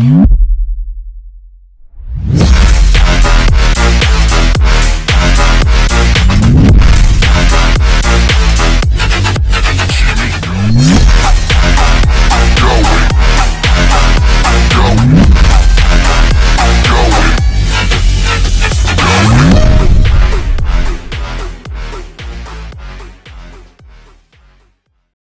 now.